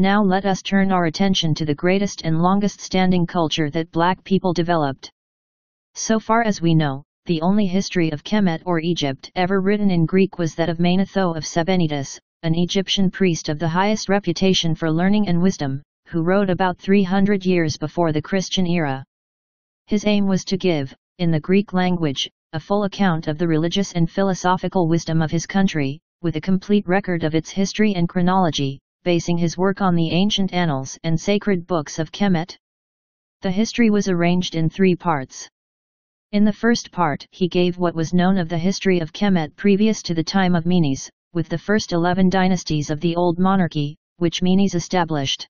Now let us turn our attention to the greatest and longest standing culture that black people developed. So far as we know, the only history of Kemet or Egypt ever written in Greek was that of Manetho of Sebennytos, an Egyptian priest of the highest reputation for learning and wisdom, who wrote about 300 years before the Christian era. His aim was to give, in the Greek language, a full account of the religious and philosophical wisdom of his country, with a complete record of its history and chronology, basing his work on the ancient annals and sacred books of Kemet. The history was arranged in three parts. In the first part he gave what was known of the history of Kemet previous to the time of Menes, with the first eleven dynasties of the old monarchy, which Menes established.